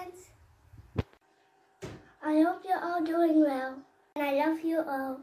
friends. I hope you're all doing well, and I love you all.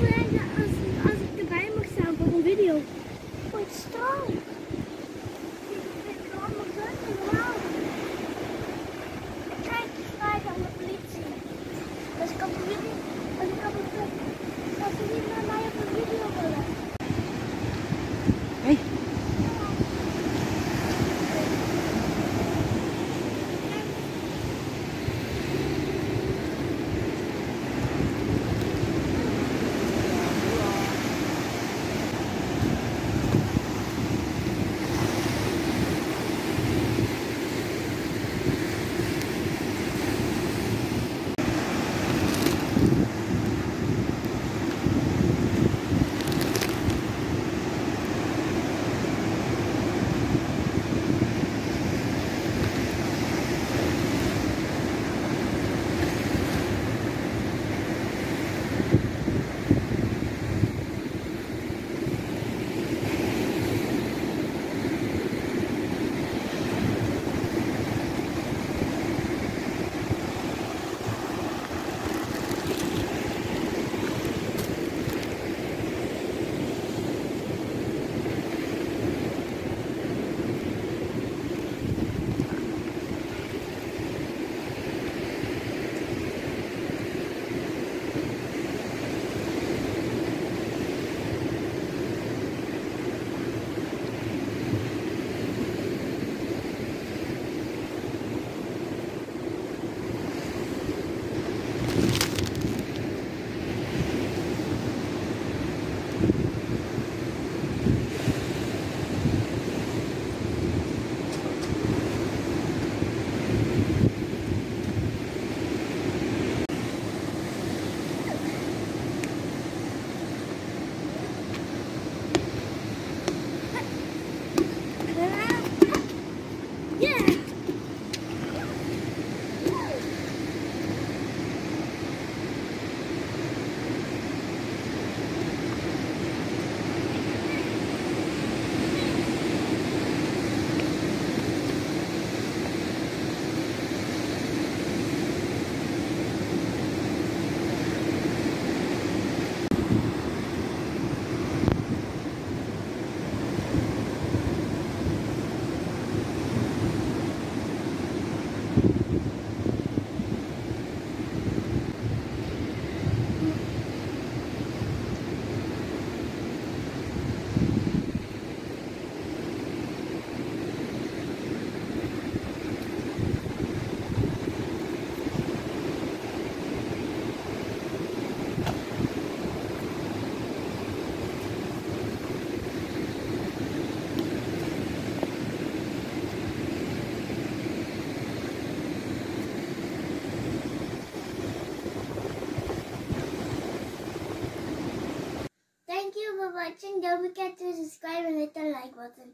Als, als ik erbij mag staan voor een video. Goed staan. Watching. Don't forget to subscribe and hit the like button.